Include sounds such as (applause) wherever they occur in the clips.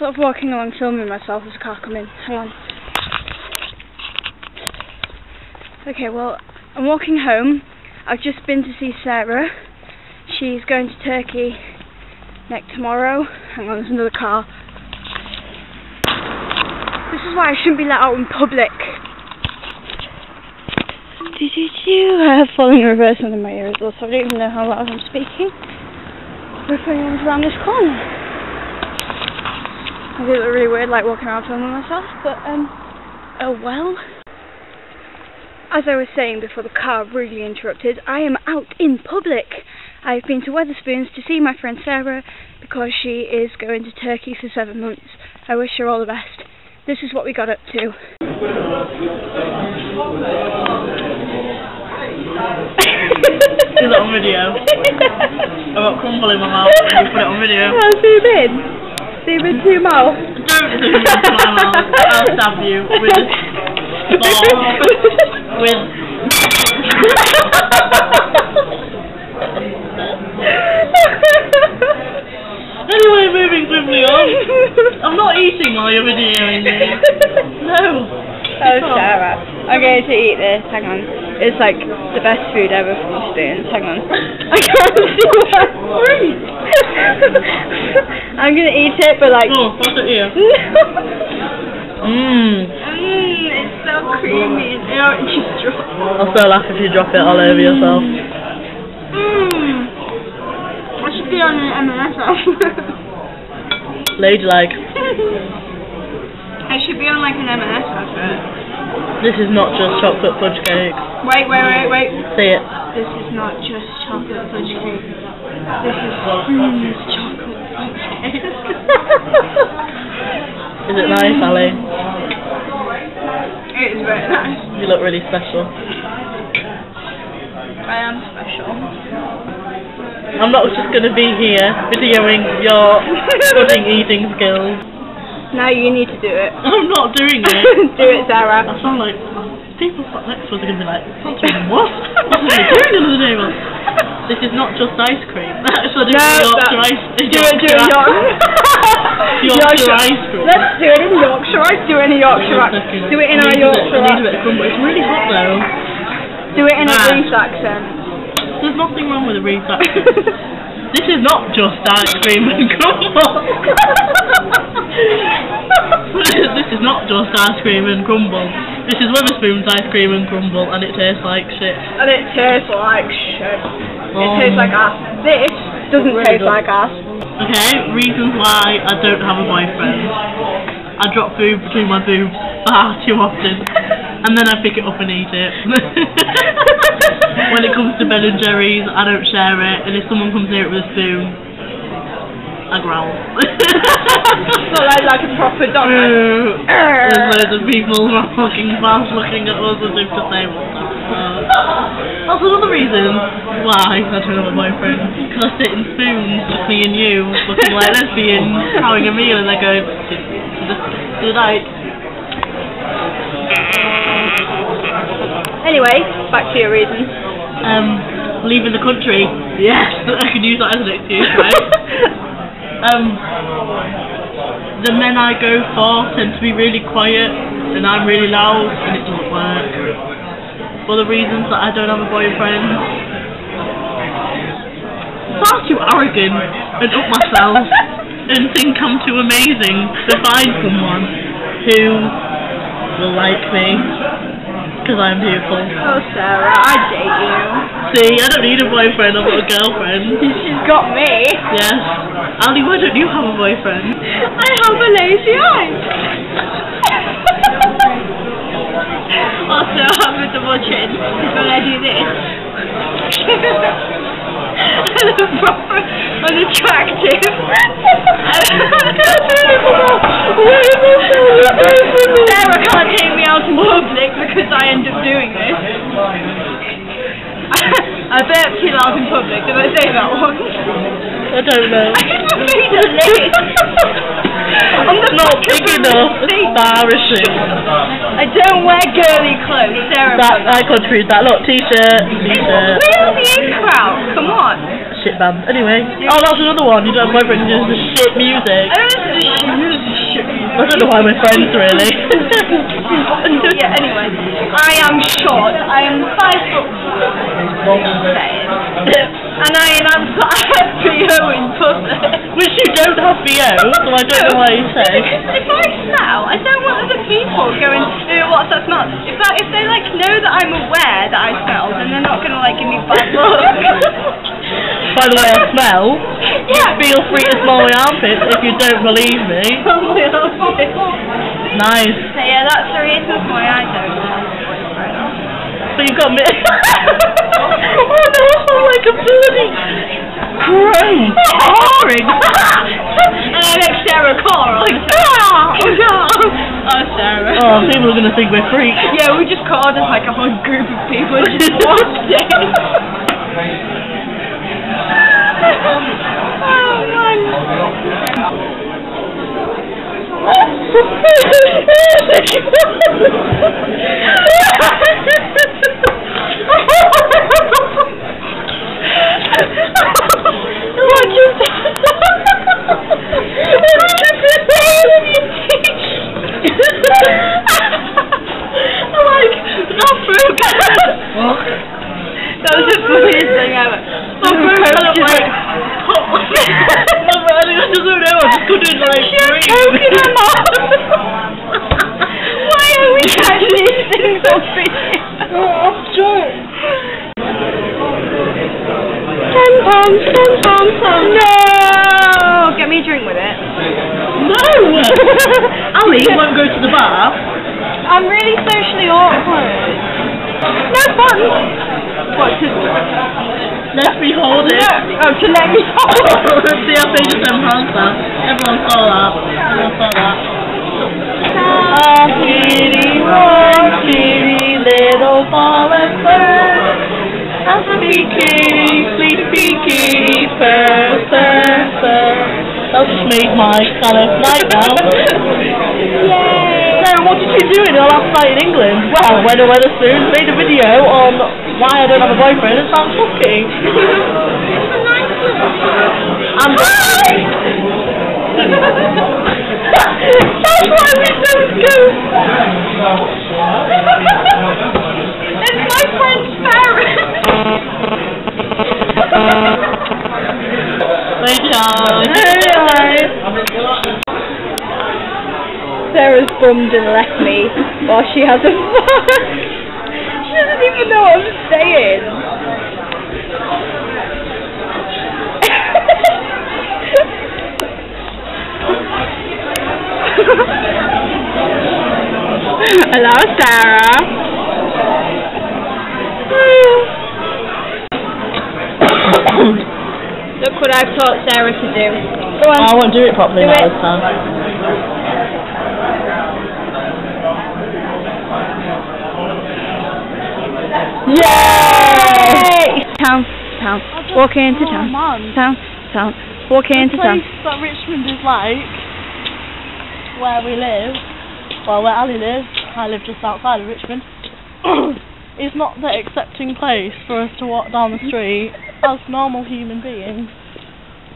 sort of walking along filming myself as a car come in. Hang on. Okay, well, I'm walking home. I've just been to see Sarah. She's going to Turkey next tomorrow. Hang on, there's another car. This is why I shouldn't be let out in public. Do uh, do do. I have falling reverse under my ears, so I don't even know how loud I'm speaking. If anyone's around this corner. I feel really weird, like walking around filming myself, but um, oh well. As I was saying before the car rudely interrupted, I am out in public. I've been to Wetherspoons to see my friend Sarah because she is going to Turkey for seven months. I wish her all the best. This is what we got up to. Is it on video? (laughs) I've got crumble in my mouth you put it on video. I'll zoom in. Into your. Don't my mouth. I'll stab you with ball. (laughs) With... anyway, moving swiftly on. I'm not eating while you're videoing me. No. Oh, oh Sarah. I'm going to eat this. Hang on. It's like the best food ever from Spoons. Hang on. (laughs) I can't see what. (laughs) I'm going to eat it, but like. Oh, pass it here. Mmm. Mmm, it's so creamy. Ew, it just dropped. I'll still laugh if you drop it all over yourself. Mmm. I should be on an M&S Ladylike. (laughs) I should be on like an M&S advert. This is not just chocolate fudge cake. Wait, wait, wait, wait. See it. This is not just chocolate fudge cake. This is Spoon's chocolate. Is it nice, Ali? it is very nice. You look really special. I am special. I'm not just going to be here videoing your pudding eating skills. Now you need to do it. I'm not doing it. (laughs) do it, Sarah. I sound like people sat next are going to be like, what? What are they doing under the table?" This is not just ice cream. (laughs) so do No, Yorkshire ice. Do it, do it, Yorkshire. (laughs) Yorkshire ice cream. Let's do it in Yorkshire. Let's do it in Yorkshire. Do it in our Yorkshire. I need a bit of crumble. It's really hot though. Do it in a. Greece accent. There's nothing wrong with a Reese (laughs) accent. This is not just ice cream and crumble. this is not just ice cream and crumble. This is Wetherspoon's ice cream and crumble, and it tastes like shit. and it tastes like shit. It Oh. tastes like ass. This doesn't Really taste does. like ass. Okay, reasons why I don't have a boyfriend. I drop food between my boobs far too often, (laughs) and then I pick it up and eat it. (laughs) (laughs) when it comes to Ben and Jerry's, I don't share it, and if someone comes near it with a spoon, I growl. it's (laughs) Not like, like a proper dog. There's loads of people (laughs) fucking fast looking at us as if to say what the fuck. That's another reason why I don't have a boyfriend. Because I sit in spoons, just me and you, looking like lesbians, (laughs) having a meal and they go, good night. Anyway, back to your reasons. Um, leaving the country. Yes, I can use that as an excuse, right? Um, the men I go for tend to be really quiet and I'm really loud and it doesn't work. For the reasons that I don't have a boyfriend. Far too arrogant and up myself (laughs) and think I'm too amazing to find someone who will like me because I'm beautiful. Oh, Sarah, I date you. See, I don't need a boyfriend, I've got a girlfriend. She's got me. Yes. Ali, why don't you have a boyfriend? I have a lazy eye. also, I have a double chin. When I do this. I look proper unattractive. Sarah can't take me out in public because I end up doing this. (laughs) I burped too loud in public. Did I say that once? I don't know. (laughs) I just made a list. I'm Not big enough. thing. Embarrassing. I don't wear girly clothes. Sarah. That, I contribute that. Look, t-shirt, t-shirt. really in crowd. Come on. Shit band. Anyway. Oh, that's another one. You don't have a boyfriend, you listen to shit music. I don't listen to shit music. I don't know why we're friends, really. (laughs) yeah, anyway, I am short. I am five foot and I am got (laughs) FBO in public. Which you don't have BO, so I don't know why you say. (laughs) If I smell, I don't want other people going, Ew, what's that smell? If I, if they like know that I'm aware that I smell, then they're not gonna like give me bad luck. By the way, I smell. (laughs) yeah. Feel free to smell my armpits if you don't believe me. (laughs) Nice. So yeah, that's the reason why I don't a. So you've got me. (laughs) oh no, I'm like a bloody crow. Boring. and I make Sarah call like, ah, oh Sarah. Oh, people are gonna think we're freaks. Yeah, we just called as like a whole group of people and just walked in. Oh doesn't know. I just couldn't like breathe. coke in her. (laughs) Why are we catching things on video? Oh, I'm drunk. Ten pounds, ten pounds, ten No! Get me a drink with it. No! (laughs) Ali won't go to the bar. I'm really socially awkward. No fun. What. Let me hold it. Oh, to let me hold (laughs) See, I paid you ten pounds. Everyone saw that. Everyone saw that. Ah, kitty, oh, kitty, little fallen bird. Ah, sleepy, sleepy kitty, purr, purr, purr. That'll just make my kind of night now. Yay! So, what did you do in your last night in England? Well, when a Wetherspoon made a video on why I don't have a boyfriend. It sounds shocking. (laughs) I'm (laughs) That's why we don't go. it's my friend's parents. Uh, hey, Charlie. Sarah's bummed and left me while she has a (laughs) even know what I'm saying. (laughs) Hello, Sarah. (coughs) Look what I've taught Sarah to do. Go on. I won't do it properly Do now it. this time. Yay! Town, town, walk into oh, town, man. town, town, walk into the town. place that Richmond is like, where we live, well, where Ali lives, I live just outside of Richmond, (clears throat) is not the accepting place for us to walk down the street as normal human beings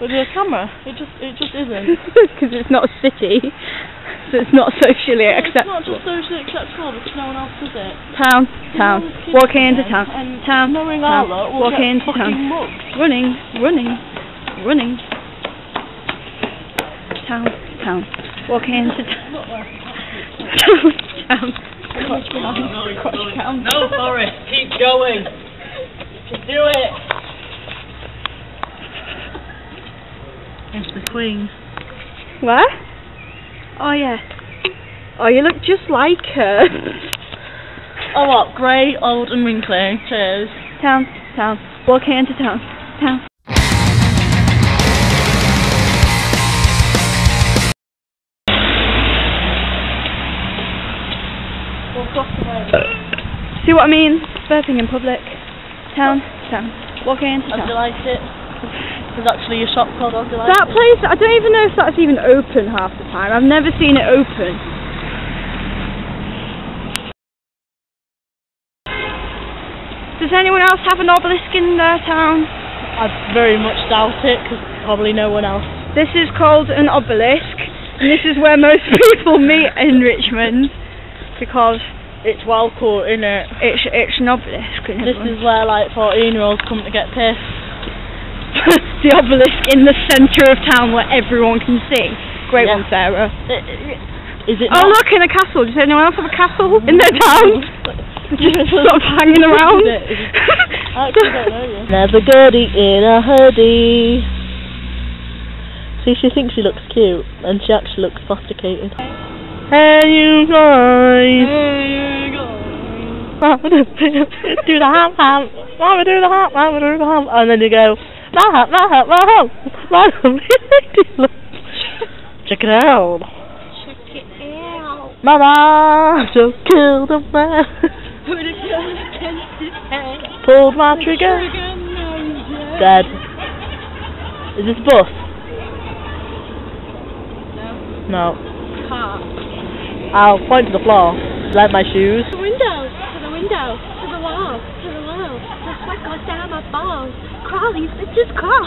with a camera. It just, it just isn't. (laughs) Because it's not a city, so it's not (laughs) socially acceptable. It's not just socially acceptable because no one else does it. Town, town, No one's walk into town, and town, knowing our town, luck, we'll walk into town. mugged. Running, running, running. Town, town, walk into town. Look. Town, town. Crotch cam, crotch cam. No, Forrest, keep going. Just do it. It's the Queen. Where? Oh yeah. Oh, you look just like her. Oh, what? Grey, old, and wrinkly. Cheers. town, town, Walking into town, town. See what I mean? Burping in public. Town, town, Walking into town. like it? (laughs) There's actually a shop called How'd you like That place, I don't even know if that's even open half the time. I've never seen it open. Does anyone else have an obelisk in their town? I very much doubt it because probably no one else. This is called an obelisk. And this is where most (laughs) people meet in Richmond because It's well cool, isn't it? it's it's an obelisk. This is where like 14 year olds come to get pissed. The obelisk in the centre of town where everyone can see. Great Yeah. one, Sarah. Uh, is it Oh not? look, in a castle. Does anyone else have a castle (laughs) in their town? (laughs) Just sort of hanging around. Is it? Is it? I actually don't know you. Never goody in a hoodie. See, she thinks she looks cute, and she actually looks sophisticated. Hey, you guys! Mama, do the hop hop. Mama, do the hop. Mama, do the hop. And then you go, my hop, my hop, my hop. My hop. Check it out. Check it out. Mama, just killed a man. Put a gun against his head. Pulled my trigger. Dead. Is this bus? No. Car. I'll point to the floor. Like my shoes. To the window, to the window, to the wall, to the wall. The sweat goes down my balls. Crawl, you bitches, crawl.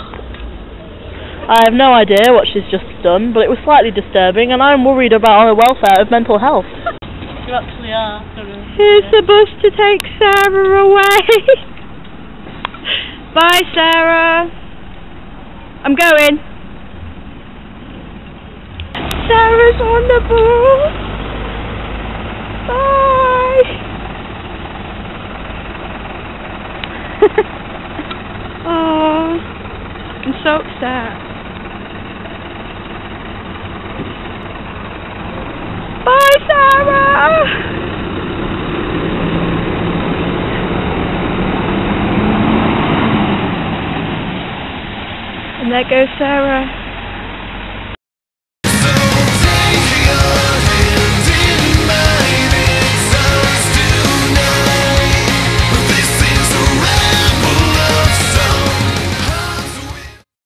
I have no idea what she's just done, but it was slightly disturbing, and I'm worried about her welfare of mental health. (laughs) You actually are. Here's the bus to take Sarah away. (laughs) Bye, Sarah. I'm going. Sarah's on the bus. Bye. (laughs) so upset. Bye, Sarah. And there goes Sarah.